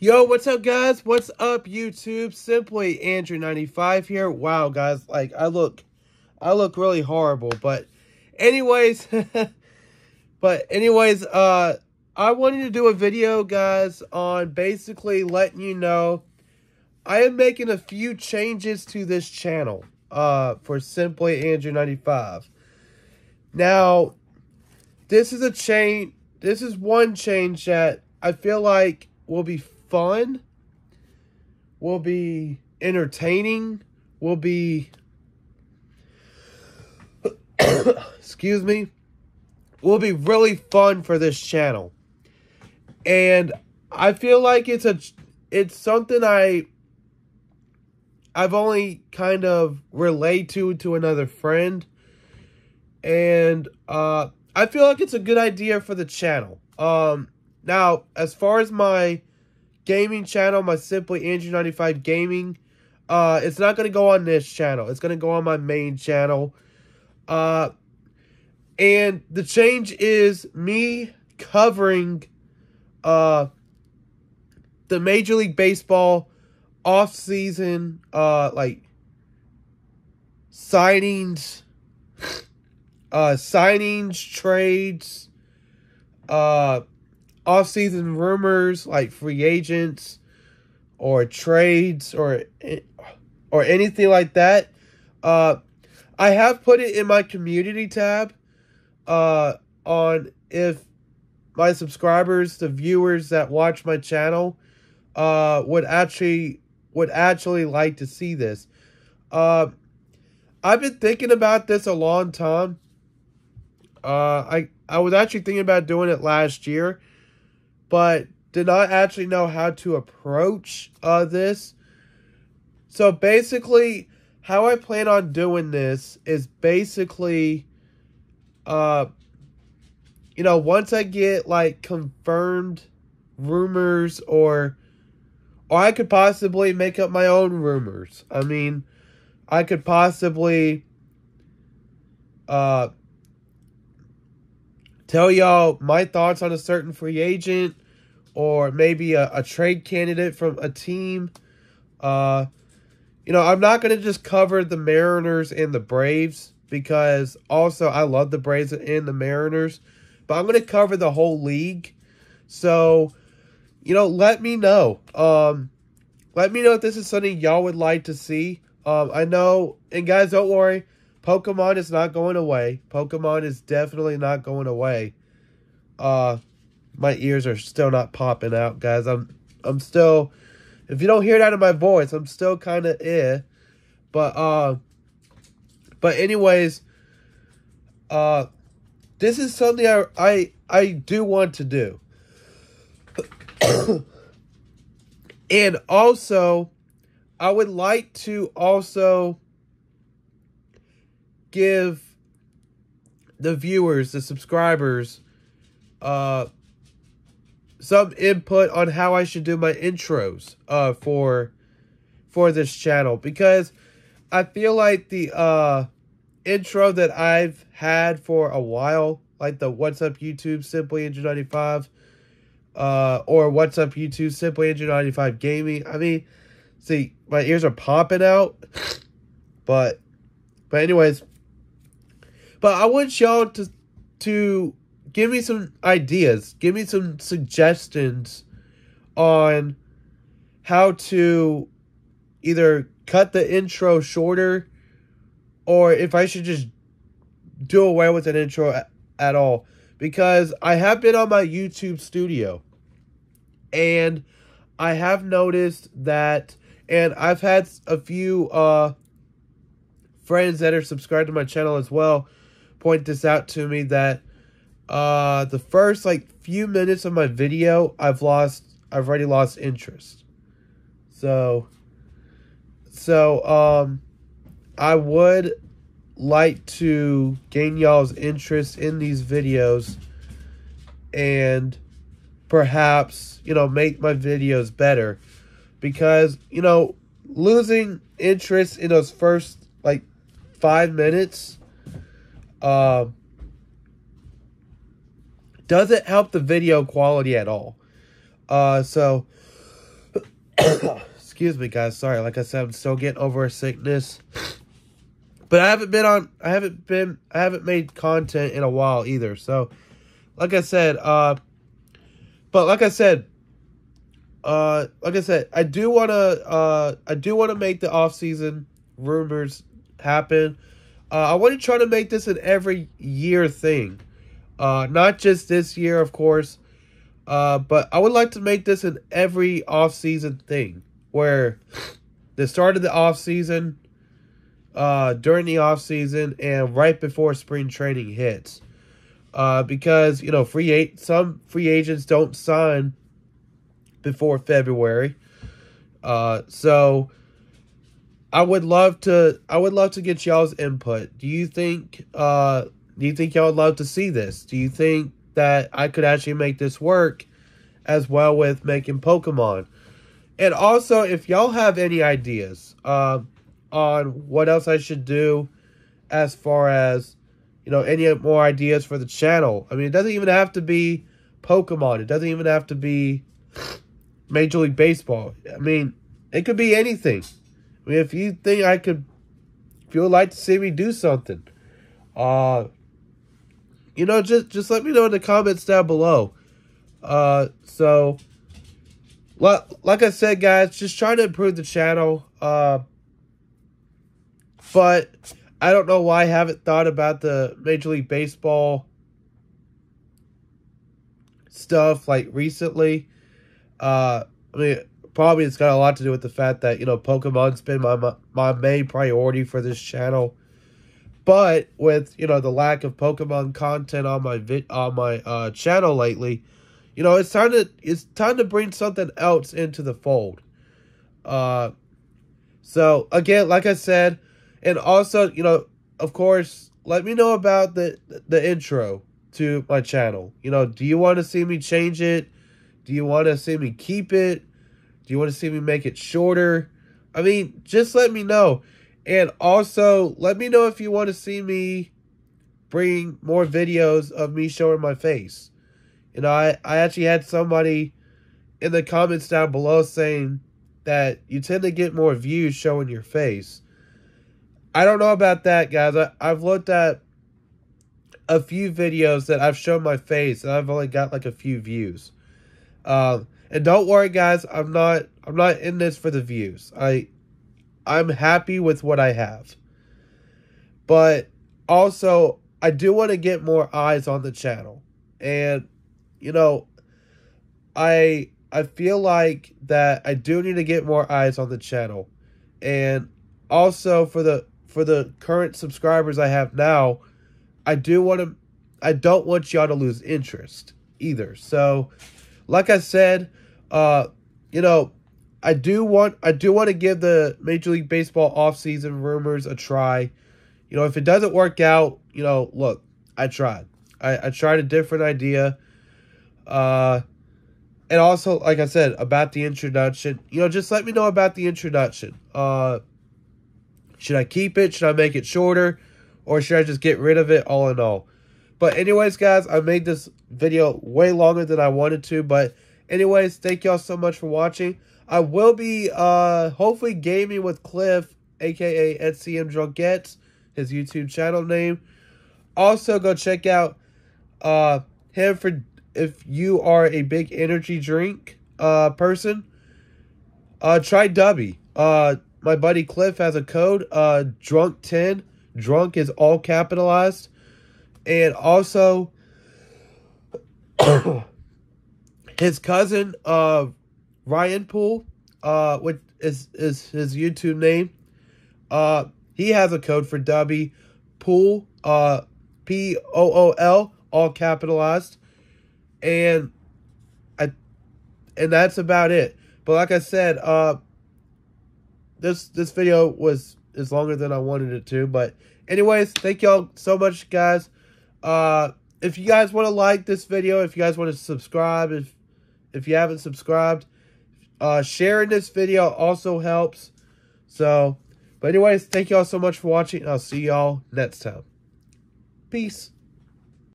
Yo, what's up, guys? What's up, YouTube? Simply Andrew95 here. Wow, guys, like, I look, I look really horrible, but anyways, but anyways, uh, I wanted to do a video, guys, on basically letting you know I am making a few changes to this channel, uh, for Simply Andrew95. Now, this is a change, this is one change that I feel like will be fun, will be entertaining, will be, excuse me, will be really fun for this channel. And I feel like it's a, it's something I, I've only kind of relayed to, to another friend. And, uh, I feel like it's a good idea for the channel. Um, now, as far as my gaming channel, my Simply Andrew 95 Gaming. Uh, it's not going to go on this channel. It's going to go on my main channel. Uh, and the change is me covering uh, the Major League Baseball off-season, uh, like, signings, uh, signings, trades, uh, off-season rumors like free agents or trades or or anything like that. Uh, I have put it in my community tab uh, on if my subscribers, the viewers that watch my channel, uh, would actually would actually like to see this. Uh, I've been thinking about this a long time. Uh, I I was actually thinking about doing it last year but did not actually know how to approach uh, this. So basically, how I plan on doing this is basically, uh, you know, once I get like confirmed rumors or, or I could possibly make up my own rumors. I mean, I could possibly, uh, tell y'all my thoughts on a certain free agent or maybe a, a trade candidate from a team. Uh, you know, I'm not going to just cover the Mariners and the Braves because also I love the Braves and the Mariners, but I'm going to cover the whole league. So, you know, let me know. Um, let me know if this is something y'all would like to see. Um, I know, and guys, don't worry. Pokemon is not going away. Pokemon is definitely not going away. Uh, my ears are still not popping out, guys. I'm I'm still if you don't hear that in my voice, I'm still kind of eh. But uh but anyways, uh this is something I I I do want to do. and also I would like to also give the viewers, the subscribers, uh, some input on how I should do my intros uh for for this channel because I feel like the uh intro that I've had for a while, like the What's Up YouTube Simply Andrew 95 uh or What's Up YouTube Simply Andrew 95 Gaming. I mean, see, my ears are popping out. But but anyways, but I want y'all to to give me some ideas. Give me some suggestions on how to either cut the intro shorter or if I should just do away with an intro at, all. Because I have been on my YouTube studio and I have noticed that, and I've had a few uh, friends that are subscribed to my channel as well point this out to me that uh the first like few minutes of my video i've lost i've already lost interest. So so um i would like to gain y'all's interest in these videos and perhaps you know make my videos better because you know losing interest in those first like five minutes uh doesn't help the video quality at all. Uh, so, Excuse me, guys. Sorry. Like I said, I'm still getting over a sickness. But I haven't been on. I haven't been. I haven't made content in a while either. So, like I said, uh, but like I said, uh, like I said, I do want to. Uh, I do want to make the off season rumors happen. Uh, I want to try to make this an every year thing. Uh, not just this year, of course. Uh, but I would like to make this an every off season thing where the start of the off season, uh, during the off season, and right before spring training hits. Uh, because you know, free eight some free agents don't sign before February. Uh, so I would love to I would love to get y'all's input. Do you think uh do you think y'all would love to see this? Do you think that I could actually make this work as well with making Pokemon? And also if y'all have any ideas uh, on what else I should do as far as you know any more ideas for the channel. I mean it doesn't even have to be Pokemon. It doesn't even have to be Major League Baseball. I mean, it could be anything. I mean, if you think I could, if you would like to see me do something, uh, you know, just just let me know in the comments down below. Uh, so, like, like I said, guys, just trying to improve the channel. Uh, but I don't know why I haven't thought about the Major League Baseball stuff like recently. Uh, I mean, probably it's got a lot to do with the fact that you know Pokemon's been my my, my main priority for this channel. But with you know the lack of Pokemon content on my vid on my uh, channel lately, you know it's time to it's time to bring something else into the fold. Uh, so again, like I said, and also you know, of course, let me know about the the intro to my channel. You know, do you want to see me change it? Do you want to see me keep it? Do you want to see me make it shorter? I mean, just let me know. And also, let me know if you want to see me bring more videos of me showing my face. You know, I, I actually had somebody in the comments down below saying that you tend to get more views showing your face. I don't know about that, guys. I, I've looked at a few videos that I've shown my face and I've only got like a few views. Um, and don't worry, guys. I'm not. I'm not in this for the views. I, I'm happy with what I have. But also, I do want to get more eyes on the channel, and you know, I I feel like that I do need to get more eyes on the channel, and also for the for the current subscribers I have now, I do want to. I don't want y'all to lose interest either. So like I said, uh, you know, I do want I do want to give the Major League Baseball offseason rumors a try. You know, if it doesn't work out, you know, look, I tried. I, I tried a different idea. Uh and also, like I said, about the introduction, you know, just let me know about the introduction. Uh should I keep it? Should I make it shorter? Or should I just get rid of it all in all? But anyways, guys, I made this video way longer than I wanted to. But anyways, thank y'all so much for watching. I will be uh hopefully gaming with Cliff, aka xCmDrunkX, his YouTube channel name. Also, go check out uh him for if you are a big energy drink uh person. Uh try Dubby. Uh my buddy Cliff has a code, uh drunk10. Drunk is all capitalized. And also, his cousin, uh, Ryan Poole, uh, which is, is his YouTube name, uh, he has a code for Dubby Pool, uh, P O O L, all capitalized. And I, and that's about it. But like I said, uh, this this video was is longer than I wanted it to. But anyways, thank y'all so much, guys. Uh, if you guys want to like this video, if you guys want to subscribe, if if you haven't subscribed, uh, sharing this video also helps. So, but anyways, thank y'all so much for watching. I'll see y'all next time. Peace.